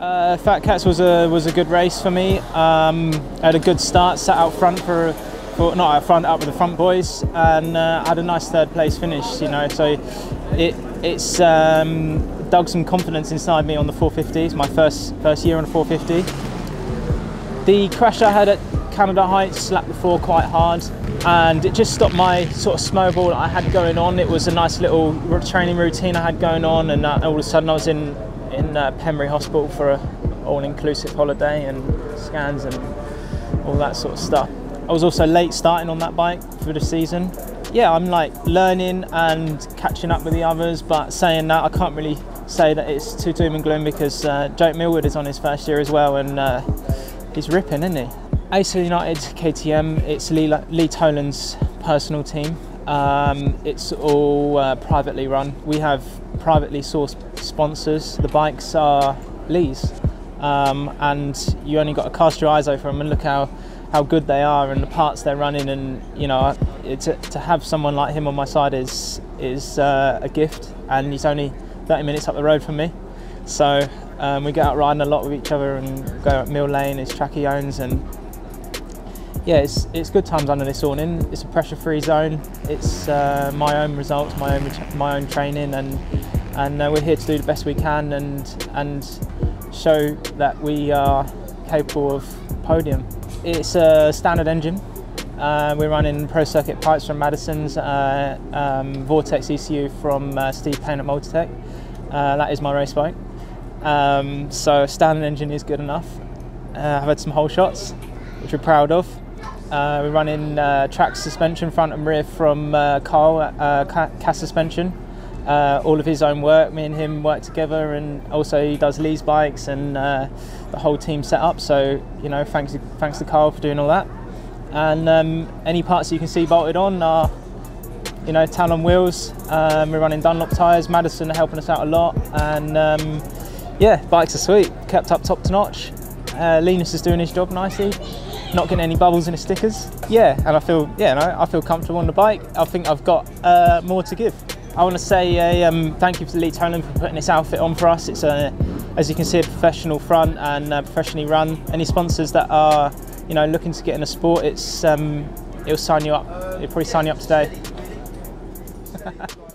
Uh, Fat Cats was a was a good race for me. Um, I had a good start, sat out front for, for not out front, out with the front boys, and uh, had a nice third place finish. You know, so it it's um, dug some confidence inside me on the 450s. My first first year on a 450. The crash I had at Canada Heights slapped the floor quite hard, and it just stopped my sort of snowball that I had going on. It was a nice little training routine I had going on, and uh, all of a sudden I was in in uh, Hospital for an all-inclusive holiday and scans and all that sort of stuff. I was also late starting on that bike for the season. Yeah, I'm like learning and catching up with the others, but saying that I can't really say that it's too doom and gloom because uh, Jake Millward is on his first year as well and uh, he's ripping, isn't he? ASA United KTM, it's Lee, Lee Toland's personal team. Um, it's all uh, privately run. We have privately sourced sponsors. The bikes are Lee's, um, and you only got to cast your eyes over them and look how how good they are and the parts they're running. And you know, to, to have someone like him on my side is is uh, a gift. And he's only 30 minutes up the road from me, so um, we get out riding a lot with each other and go at Mill Lane. His track he owns and yeah, it's, it's good times under this awning. It's a pressure-free zone. It's uh, my own results, my own my own training, and and uh, we're here to do the best we can and and show that we are capable of podium. It's a standard engine. Uh, we're running pro circuit pipes from Madison's, uh, um, Vortex ECU from uh, Steve Payne at Multitech. Uh, that is my race bike. Um, so standard engine is good enough. I've had some whole shots, which we're proud of. Uh, we're running uh, track suspension front and rear from uh, Carl uh, Cass Suspension. Uh, all of his own work. Me and him work together, and also he does Lee's bikes and uh, the whole team set up. So you know, thanks thanks to Carl for doing all that. And um, any parts you can see bolted on are you know Talon wheels. Um, we're running Dunlop tyres. Madison are helping us out a lot, and um, yeah, bikes are sweet. Kept up top to notch. Linus is doing his job nicely not getting any bubbles in the stickers. Yeah, and I feel yeah, no, I feel comfortable on the bike. I think I've got uh, more to give. I want to say a um, thank you to Lee Toland for putting this outfit on for us. It's a, as you can see, a professional front and uh, professionally run. Any sponsors that are, you know, looking to get in a sport, it's um, it'll sign you up. It'll probably sign you up today.